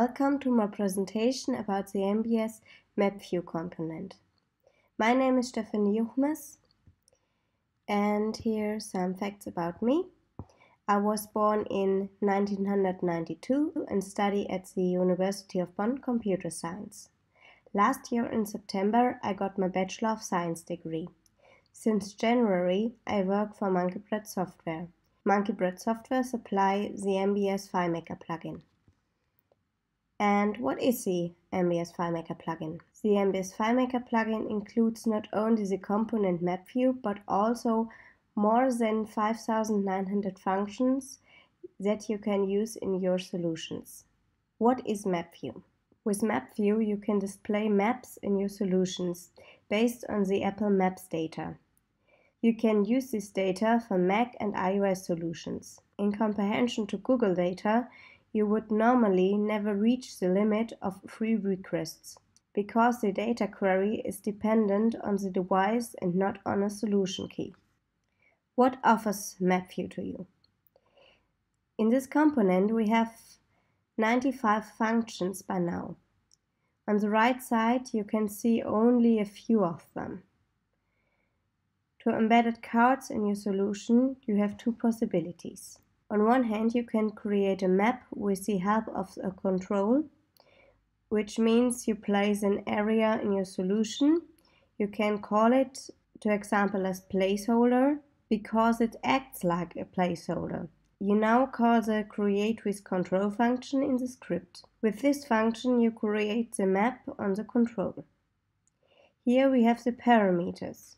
Welcome to my presentation about the MBS MapView component. My name is Stefanie Juchmes and here are some facts about me. I was born in 1992 and study at the University of Bonn Computer Science. Last year in September I got my Bachelor of Science degree. Since January I work for Monkeybread Software. Monkeybread Software supply the MBS FileMaker plugin. And what is the MBS FileMaker plugin? The MBS FileMaker plugin includes not only the component map view, but also more than 5900 functions that you can use in your solutions. What is map view? With map view, you can display maps in your solutions based on the Apple Maps data. You can use this data for Mac and iOS solutions. In comparison to Google data, you would normally never reach the limit of free requests, because the data query is dependent on the device and not on a solution key. What offers MapView to you? In this component we have 95 functions by now. On the right side you can see only a few of them. To embedded cards in your solution you have two possibilities. On one hand, you can create a map with the help of a control, which means you place an area in your solution. You can call it, to example, as placeholder because it acts like a placeholder. You now call the create with control function in the script. With this function, you create the map on the control. Here we have the parameters.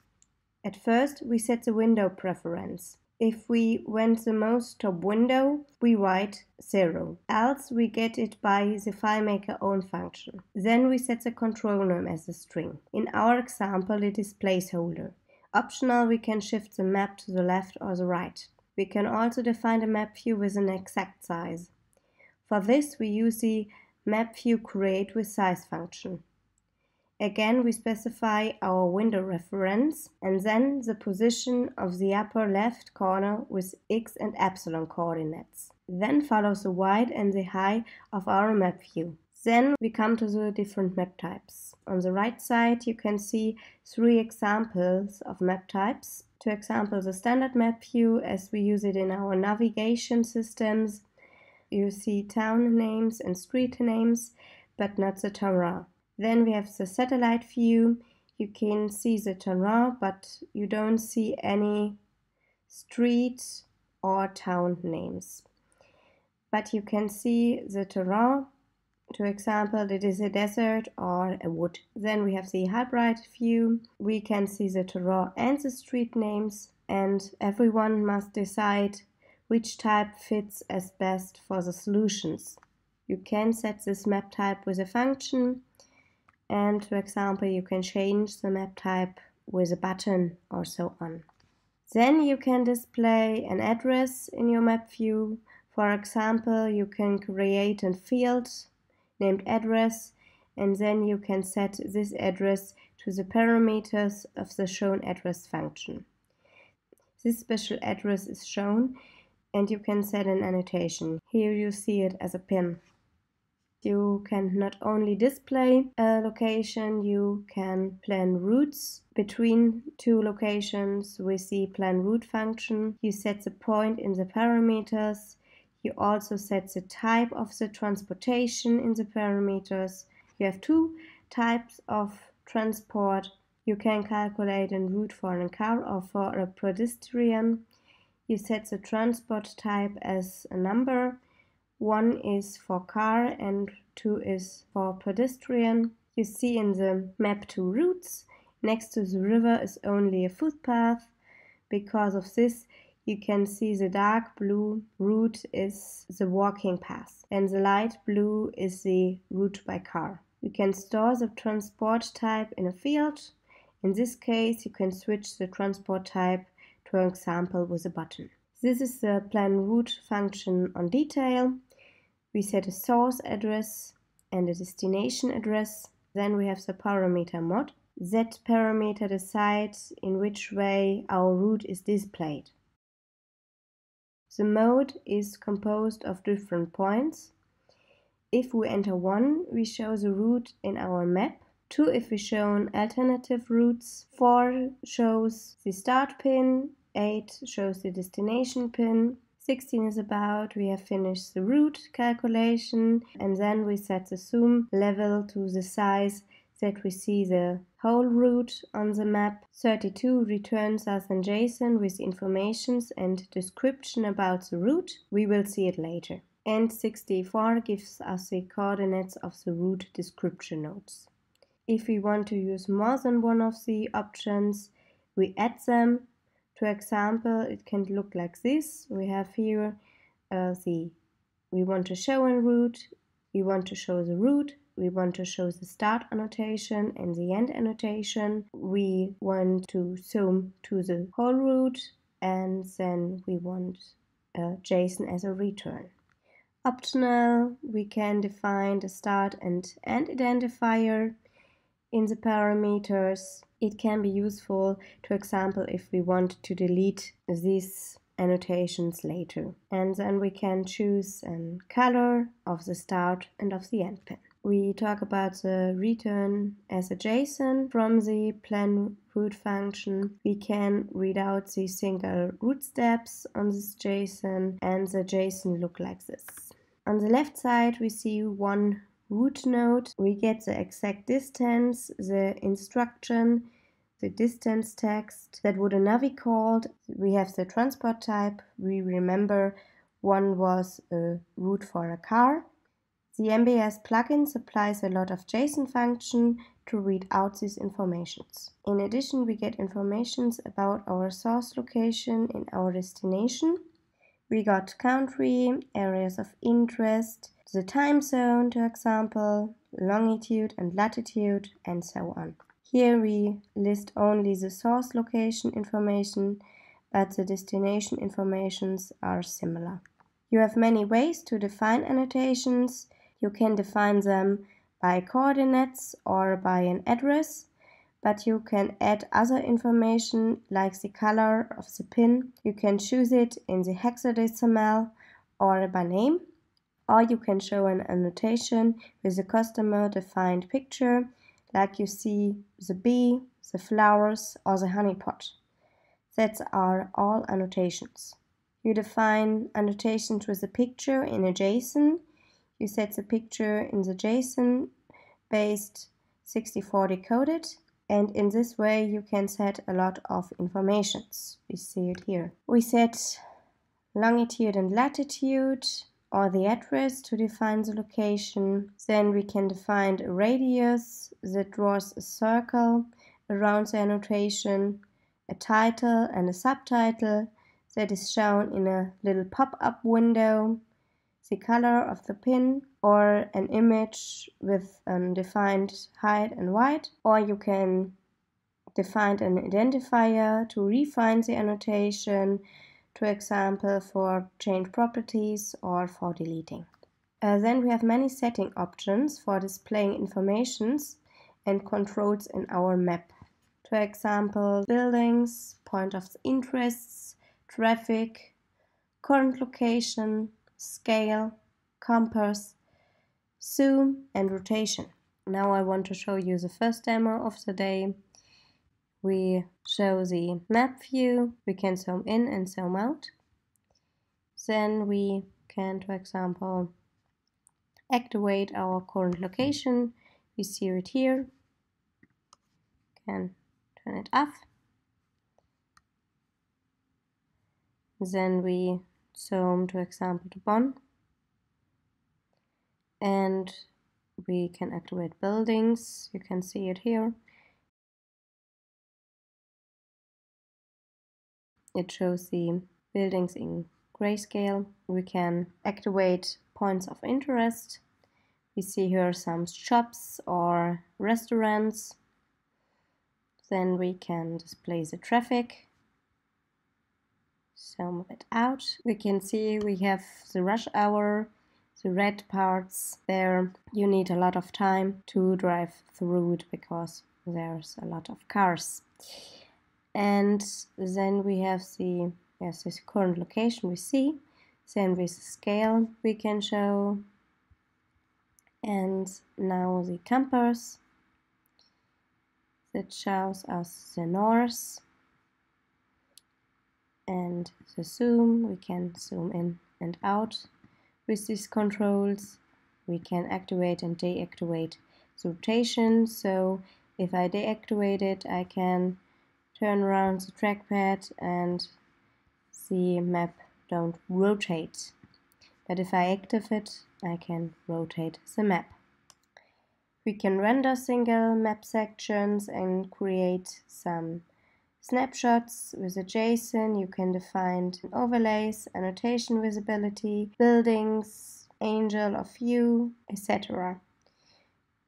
At first, we set the window preference. If we went the most top window, we write 0. Else we get it by the FileMaker own function. Then we set the control name as a string. In our example, it is placeholder. Optional, we can shift the map to the left or the right. We can also define the map view with an exact size. For this, we use the map view create with size function. Again, we specify our window reference and then the position of the upper left corner with x and epsilon coordinates. Then follows the width and the height of our map view. Then we come to the different map types. On the right side, you can see three examples of map types. To example, the standard map view as we use it in our navigation systems. You see town names and street names, but not the terrain. Then we have the satellite view. You can see the terrain, but you don't see any street or town names. But you can see the terrain. For example, it is a desert or a wood. Then we have the hybrid view. We can see the terrain and the street names and everyone must decide which type fits as best for the solutions. You can set this map type with a function and for example you can change the map type with a button or so on. Then you can display an address in your map view. For example, you can create a field named address and then you can set this address to the parameters of the shown address function. This special address is shown and you can set an annotation. Here you see it as a pin. You can not only display a location, you can plan routes between two locations with the plan route function. You set the point in the parameters. You also set the type of the transportation in the parameters. You have two types of transport. You can calculate a route for a car or for a pedestrian. You set the transport type as a number one is for car and two is for pedestrian. You see in the map two routes. Next to the river is only a footpath. Because of this, you can see the dark blue route is the walking path and the light blue is the route by car. You can store the transport type in a field. In this case, you can switch the transport type to an example with a button. This is the plan route function on detail. We set a source address and a destination address. Then we have the parameter mod. That parameter decides in which way our route is displayed. The mode is composed of different points. If we enter 1, we show the route in our map. 2 if we show alternative routes. 4 shows the start pin. 8 shows the destination pin. 16 is about we have finished the route calculation and then we set the zoom level to the size that we see the whole route on the map. 32 returns us an JSON with informations and description about the route. We will see it later. And 64 gives us the coordinates of the route description nodes. If we want to use more than one of the options, we add them. To example, it can look like this. We have here uh, the we want to show a route, we want to show the route, we want to show the start annotation and the end annotation. We want to zoom to the whole route and then we want uh, JSON as a return. Optional, we can define the start and end identifier in the parameters. It can be useful, to example, if we want to delete these annotations later. And then we can choose a color of the start and of the end pin we talk about the return as a JSON from the plan route function. We can read out the single route steps on this JSON and the JSON look like this. On the left side we see one route node. We get the exact distance, the instruction, the distance text that would a navi called. We have the transport type. We remember one was a route for a car. The MBS plugin supplies a lot of JSON function to read out these informations. In addition, we get informations about our source location in our destination. We got country, areas of interest, the time zone, for example, longitude and latitude, and so on. Here we list only the source location information, but the destination informations are similar. You have many ways to define annotations. You can define them by coordinates or by an address, but you can add other information like the color of the pin. You can choose it in the hexadecimal or by name, or you can show an annotation with a customer defined picture like you see the bee, the flowers, or the honeypot. That are all annotations. You define annotations with a picture in a JSON you set the picture in the JSON based 64 decoded and in this way you can set a lot of informations. We see it here. We set longitude and latitude or the address to define the location. Then we can define a radius that draws a circle around the annotation, a title and a subtitle that is shown in a little pop-up window the color of the pin or an image with a defined height and width or you can define an identifier to refine the annotation to example for change properties or for deleting. Uh, then we have many setting options for displaying informations and controls in our map. To example, buildings, point of interests, traffic, current location, scale, compass, zoom and rotation. Now I want to show you the first demo of the day. We show the map view, we can zoom in and zoom out. Then we can, for example, activate our current location. We see it here. Can turn it off. Then we zoom to example to Bonn and we can activate buildings you can see it here it shows the buildings in grayscale we can activate points of interest we see here some shops or restaurants then we can display the traffic zoom it out. We can see we have the rush hour, the red parts there. You need a lot of time to drive through it because there's a lot of cars. And then we have the yes, this current location we see. Then with the scale we can show. And now the compass that shows us the north. And the zoom we can zoom in and out. With these controls we can activate and deactivate the rotation. So if I deactivate it I can turn around the trackpad and the map don't rotate but if I activate it I can rotate the map we can render single map sections and create some snapshots with a JSON. You can define overlays, annotation visibility, buildings, angel of view, etc.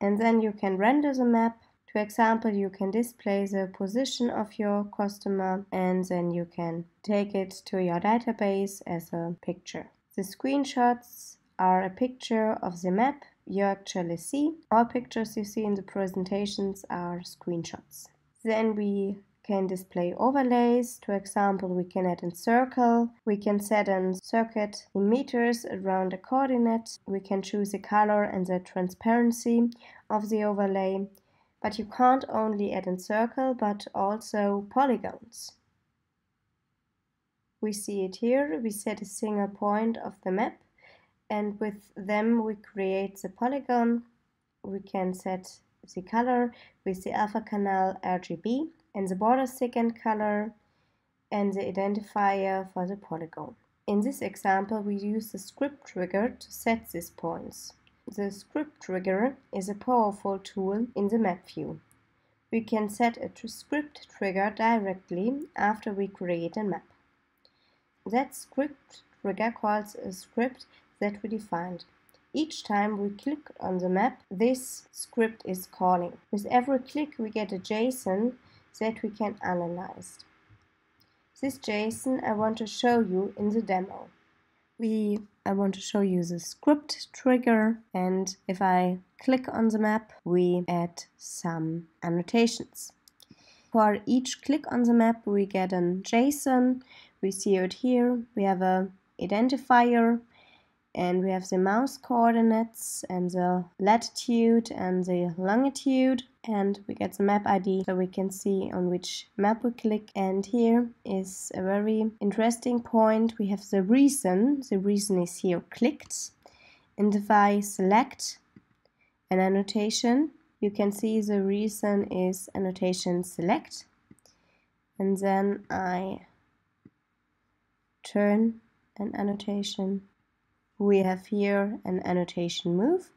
And then you can render the map. To example, you can display the position of your customer and then you can take it to your database as a picture. The screenshots are a picture of the map you actually see. All pictures you see in the presentations are screenshots. Then we can display overlays. For example, we can add a circle. We can set a circuit in meters around a coordinate. We can choose the color and the transparency of the overlay. But you can't only add a circle, but also polygons. We see it here. We set a single point of the map and with them we create the polygon. We can set the color with the alpha canal RGB and the border secant color and the identifier for the polygon. In this example we use the script trigger to set these points. The script trigger is a powerful tool in the map view. We can set a script trigger directly after we create a map. That script trigger calls a script that we defined. Each time we click on the map, this script is calling. With every click we get a JSON that we can analyze. This JSON I want to show you in the demo. We, I want to show you the script trigger and if I click on the map we add some annotations. For each click on the map we get a JSON, we see it here, we have a identifier and we have the mouse coordinates and the latitude and the longitude and we get the map ID so we can see on which map we click. And here is a very interesting point. We have the reason. The reason is here clicked. And if I select an annotation. You can see the reason is annotation select. And then I turn an annotation. We have here an annotation move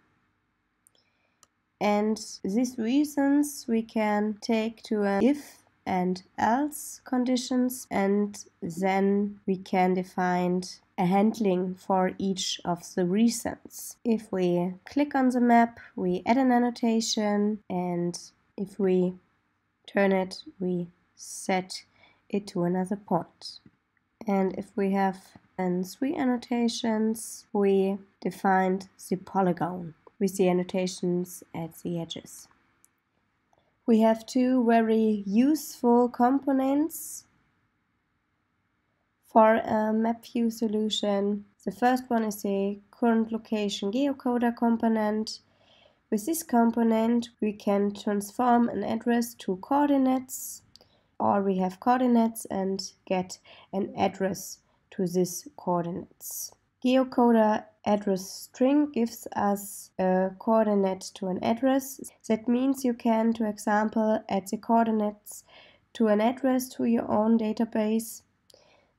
and these reasons we can take to an if and else conditions and then we can define a handling for each of the reasons. If we click on the map, we add an annotation and if we turn it, we set it to another point. And if we have and three annotations, we defined the polygon with the annotations at the edges. We have two very useful components for a map view solution. The first one is a current location geocoder component. With this component, we can transform an address to coordinates, or we have coordinates and get an address to these coordinates. Geocoder address string gives us a coordinate to an address. That means you can, to example, add the coordinates to an address to your own database.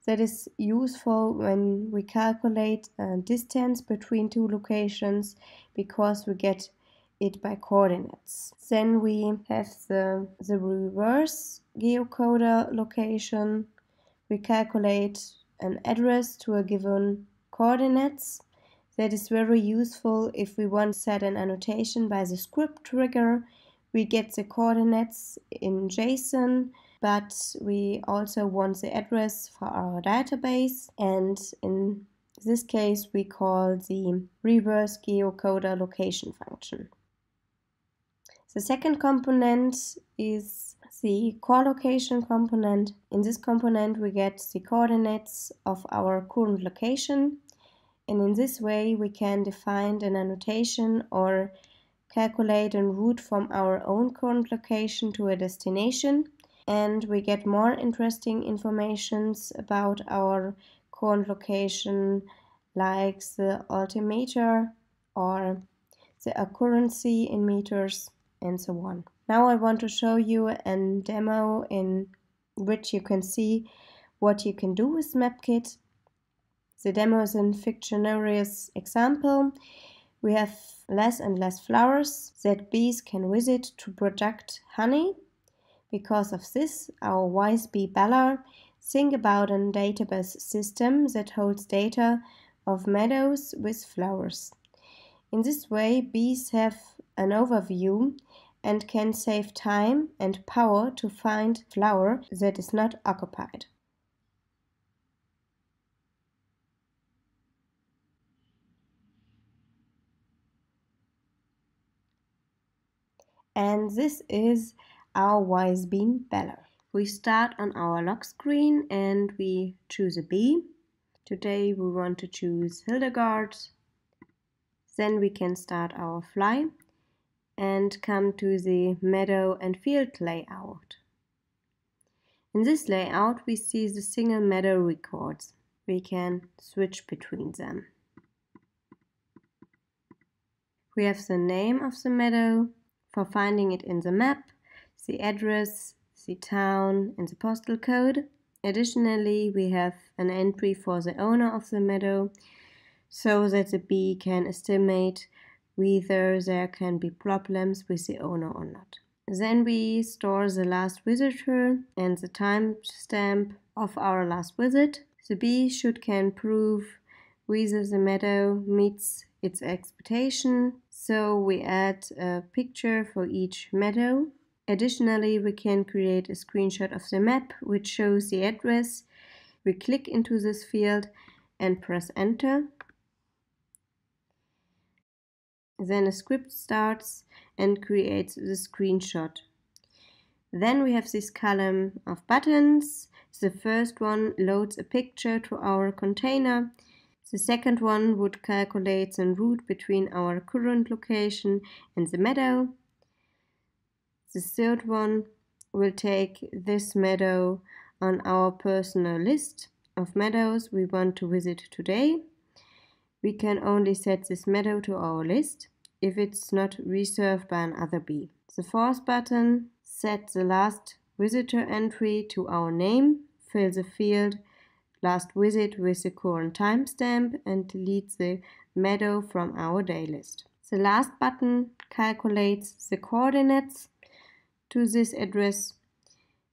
That is useful when we calculate a distance between two locations because we get it by coordinates. Then we have the, the reverse geocoder location. We calculate an address to a given coordinates. That is very useful if we want to set an annotation by the script trigger. We get the coordinates in JSON, but we also want the address for our database. And in this case, we call the reverse geocoder location function. The second component is the core location component. In this component we get the coordinates of our current location And in this way, we can define an annotation or calculate a route from our own current location to a destination. And we get more interesting informations about our current location, like the altimeter or the accuracy in meters and so on. Now I want to show you a demo in which you can see what you can do with MapKit. The demo is a fictionarious example. We have less and less flowers that bees can visit to produce honey. Because of this, our wise bee Bella think about a database system that holds data of meadows with flowers. In this way, bees have an overview and can save time and power to find flower that is not occupied. And this is our wise bee Bella. We start on our lock screen and we choose a bee. Today we want to choose Hildegard. Then we can start our fly and come to the meadow and field layout. In this layout we see the single meadow records. We can switch between them. We have the name of the meadow for finding it in the map, the address, the town and the postal code. Additionally, we have an entry for the owner of the meadow so that the bee can estimate whether there can be problems with the owner or not. Then we store the last visitor and the timestamp of our last visit. The bee should can prove whether the meadow meets its expectation, so we add a picture for each meadow. Additionally, we can create a screenshot of the map which shows the address. We click into this field and press enter. Then a script starts and creates the screenshot. Then we have this column of buttons. The first one loads a picture to our container. The second one would calculate the route between our current location and the meadow. The third one will take this meadow on our personal list of meadows we want to visit today we can only set this meadow to our list if it's not reserved by another bee. The fourth button sets the last visitor entry to our name, fill the field last visit with the current timestamp and delete the meadow from our day list. The last button calculates the coordinates to this address.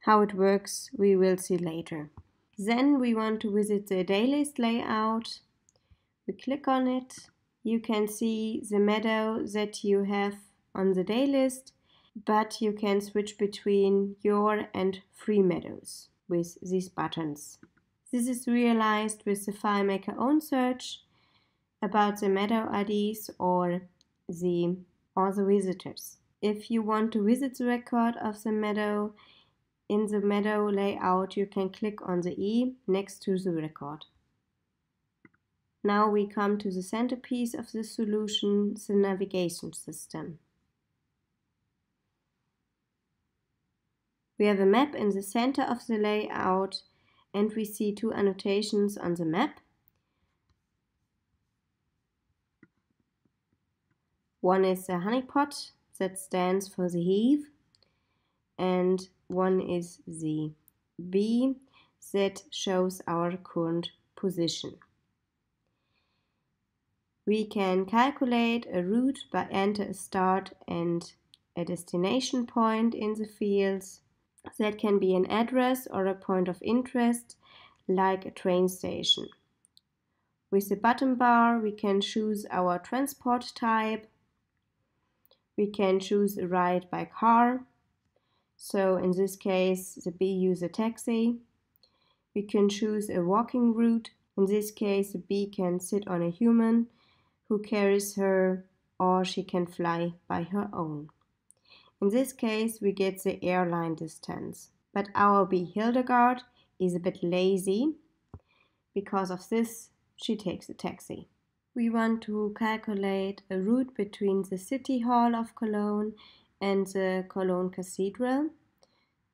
How it works we will see later. Then we want to visit the day list layout we click on it, you can see the meadow that you have on the day list, but you can switch between your and free meadows with these buttons. This is realized with the FileMaker own search about the meadow IDs or the or the visitors. If you want to visit the record of the meadow, in the meadow layout you can click on the E next to the record. Now we come to the centerpiece of the solution, the navigation system. We have a map in the center of the layout and we see two annotations on the map. One is the honeypot that stands for the hive and one is the bee that shows our current position. We can calculate a route by enter a start and a destination point in the fields. That can be an address or a point of interest like a train station. With the button bar we can choose our transport type. We can choose a ride by car. So in this case the bee use a taxi. We can choose a walking route. In this case the bee can sit on a human who carries her or she can fly by her own. In this case, we get the airline distance. But our bee Hildegard is a bit lazy. Because of this, she takes a taxi. We want to calculate a route between the City Hall of Cologne and the Cologne Cathedral.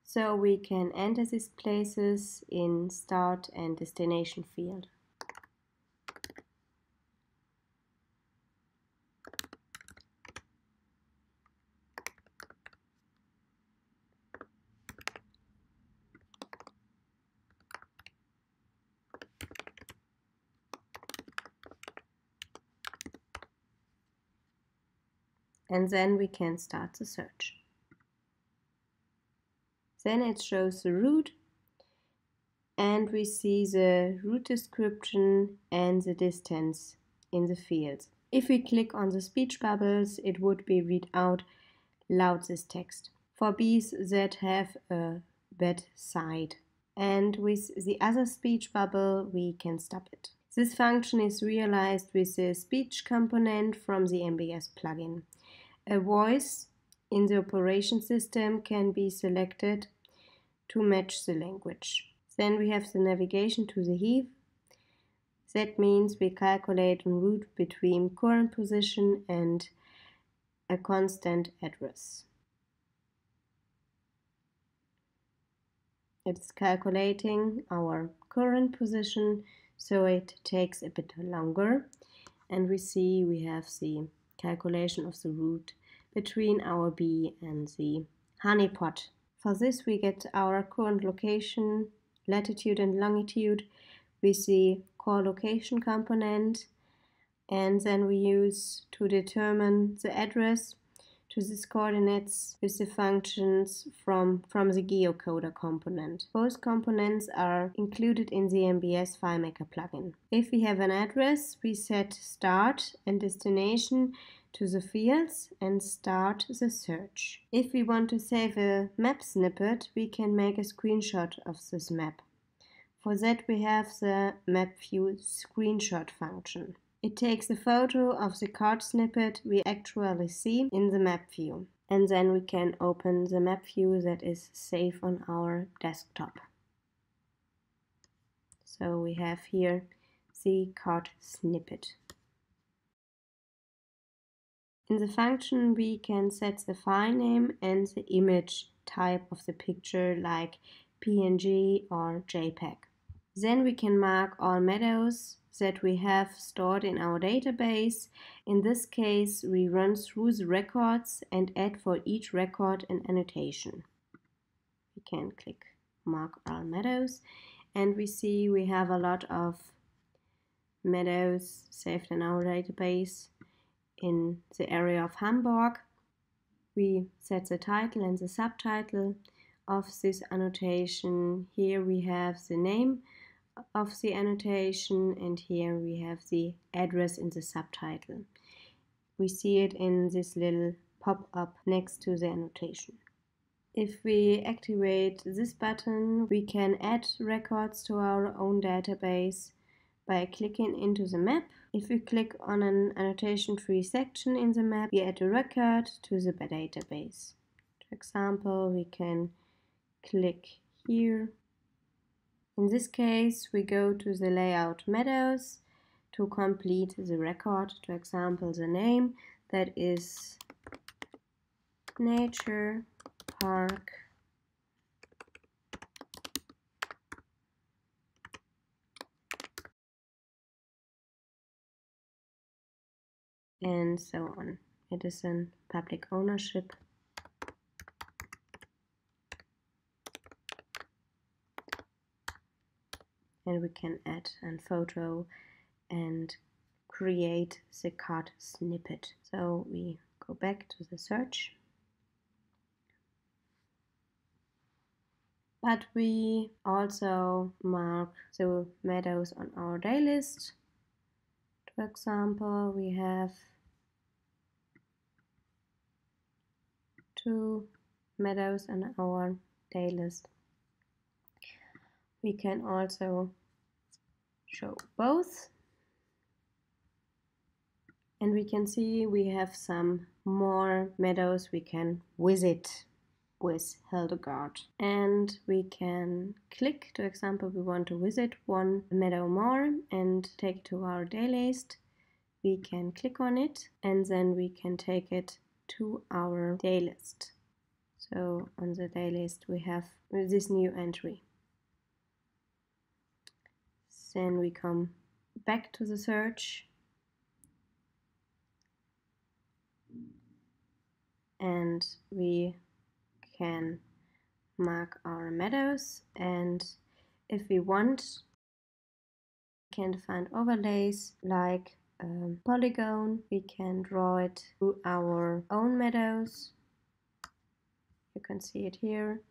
So we can enter these places in start and destination field. And then we can start the search. Then it shows the route and we see the route description and the distance in the field. If we click on the speech bubbles, it would be read out loud this text. For bees that have a bad side. And with the other speech bubble, we can stop it. This function is realized with the speech component from the MBS plugin. A voice in the operation system can be selected to match the language. Then we have the navigation to the Hive. That means we calculate a route between current position and a constant address. It's calculating our current position, so it takes a bit longer. And we see we have the calculation of the route between our bee and the honeypot. For this we get our current location, latitude and longitude with the core location component and then we use to determine the address to these coordinates with the functions from, from the geocoder component. Both components are included in the MBS FileMaker plugin. If we have an address, we set start and destination to the fields and start the search. If we want to save a map snippet, we can make a screenshot of this map. For that we have the map view screenshot function. It takes a photo of the card snippet we actually see in the map view. And then we can open the map view that is safe on our desktop. So we have here the card snippet. In the function, we can set the file name and the image type of the picture like PNG or JPEG. Then we can mark all meadows that we have stored in our database. In this case, we run through the records and add for each record an annotation. We can click mark all meadows and we see we have a lot of meadows saved in our database in the area of Hamburg. We set the title and the subtitle of this annotation. Here we have the name of the annotation and here we have the address in the subtitle. We see it in this little pop-up next to the annotation. If we activate this button, we can add records to our own database by clicking into the map if we click on an annotation-free section in the map, we add a record to the database. For example, we can click here. In this case, we go to the layout meadows to complete the record. For example, the name that is Nature Park and so on. It is in public ownership. And we can add a photo and create the card snippet. So we go back to the search. But we also mark the meadows on our day list. For example, we have two meadows on our day list. We can also show both and we can see we have some more meadows we can visit with Hildegard and we can click to example we want to visit one meadow more and take to our day list we can click on it and then we can take it to our day list. So on the day list we have this new entry. Then we come back to the search and we can mark our meadows. And if we want we can define overlays like a polygon. We can draw it to our own meadows. You can see it here.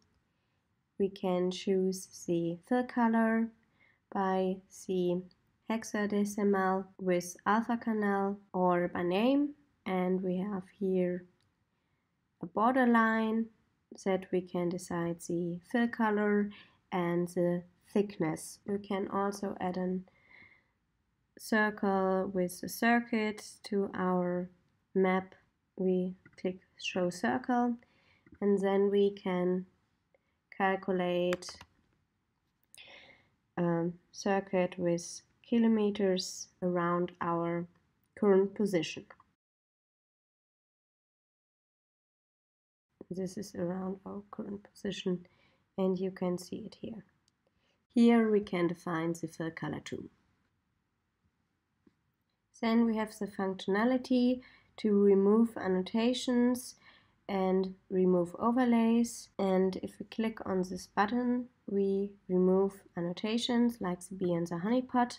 We can choose the fill color by the hexadecimal with alpha canal or by name. And we have here a borderline that we can decide the fill color and the thickness. We can also add a circle with a circuit to our map. We click show circle and then we can calculate a circuit with kilometers around our current position. This is around our current position and you can see it here. Here we can define the fill color too. Then we have the functionality to remove annotations and remove overlays and if we click on this button we remove annotations like the bee and the honeypot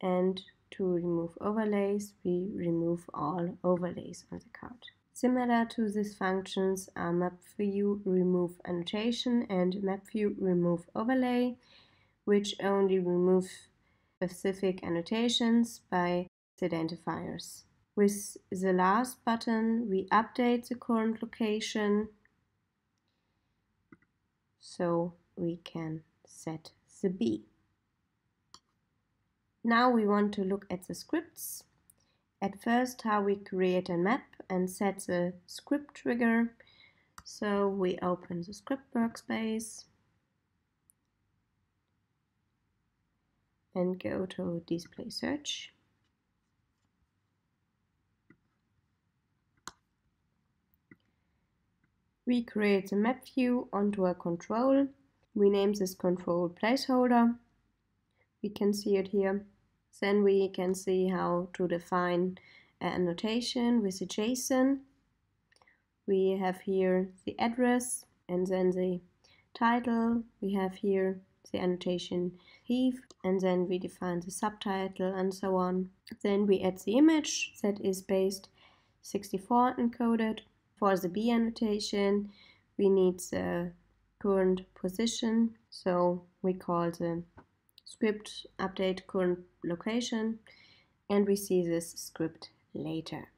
and to remove overlays we remove all overlays on the card. Similar to these functions are MapView remove annotation and MapView remove overlay, which only remove specific annotations by identifiers. With the last button, we update the current location so we can set the bee. Now we want to look at the scripts. At first, how we create a map and set the script trigger. So we open the script workspace and go to display search. We create a map view onto a control. We name this control placeholder. We can see it here. Then we can see how to define annotation with the JSON. We have here the address and then the title. We have here the annotation heave and then we define the subtitle and so on. Then we add the image that is based 64 encoded. For the bee annotation we need the current position so we call the script update current location and we see this script later.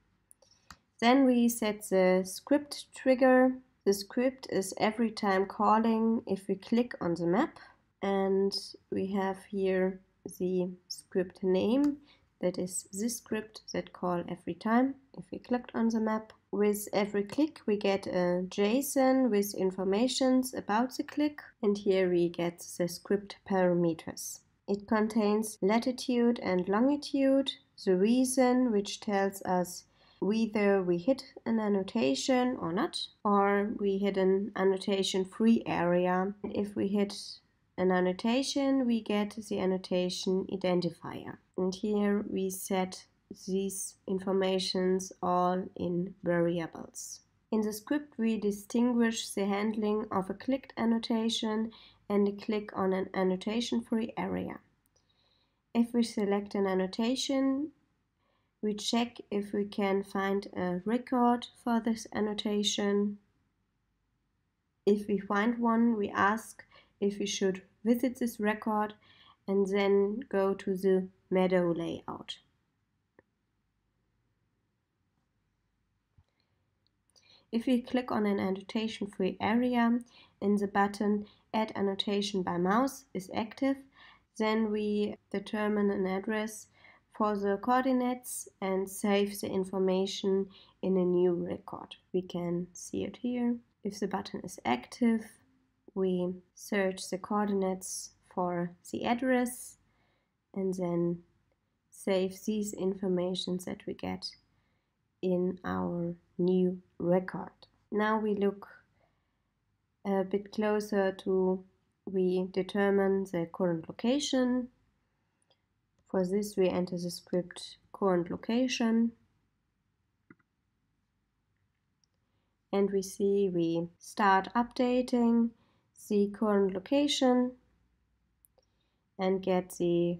Then we set the script trigger. The script is every time calling if we click on the map and we have here the script name that is this script that call every time if we clicked on the map. With every click we get a JSON with informations about the click and here we get the script parameters. It contains latitude and longitude, the reason which tells us whether we hit an annotation or not, or we hit an annotation free area. If we hit an annotation, we get the annotation identifier. And here we set these informations all in variables. In the script, we distinguish the handling of a clicked annotation and a click on an annotation-free area. If we select an annotation, we check if we can find a record for this annotation. If we find one, we ask if we should visit this record and then go to the meadow layout. If we click on an annotation-free area and the button Add annotation by mouse is active, then we determine an address for the coordinates and save the information in a new record. We can see it here. If the button is active, we search the coordinates for the address and then save these informations that we get in our new record. Now we look a bit closer to we determine the current location. For this we enter the script current location. And we see we start updating the current location and get the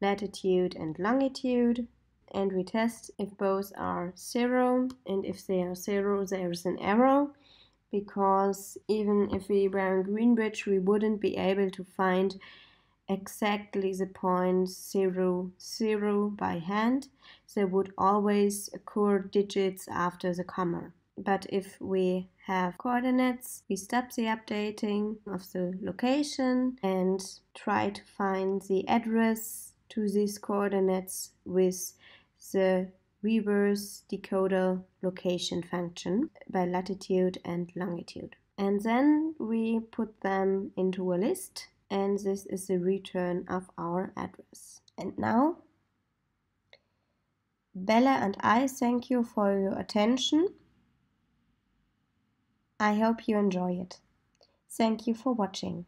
latitude and longitude. And we test if both are zero. And if they are zero there is an error because even if we were in Greenwich we wouldn't be able to find exactly the point zero zero by hand. There would always occur digits after the comma. But if we have coordinates, we stop the updating of the location and try to find the address to these coordinates with the reverse geocoder location function by latitude and longitude. And then we put them into a list and this is the return of our address. And now Bella and I thank you for your attention I hope you enjoy it. Thank you for watching.